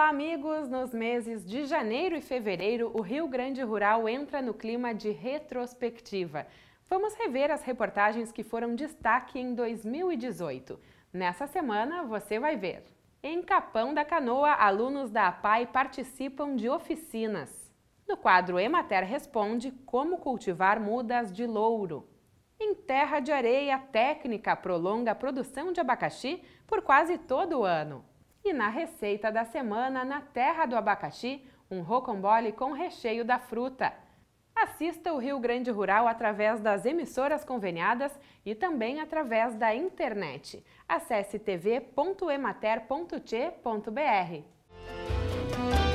Amigos, nos meses de janeiro e fevereiro, o Rio Grande Rural entra no clima de retrospectiva. Vamos rever as reportagens que foram destaque em 2018. Nessa semana, você vai ver. Em Capão da Canoa, alunos da APAI participam de oficinas. No quadro Emater Responde, como cultivar mudas de louro. Em Terra de Areia, técnica prolonga a produção de abacaxi por quase todo o ano. E na receita da semana, na terra do abacaxi, um rocambole com recheio da fruta. Assista o Rio Grande Rural através das emissoras conveniadas e também através da internet. Acesse tv.emater.t.br.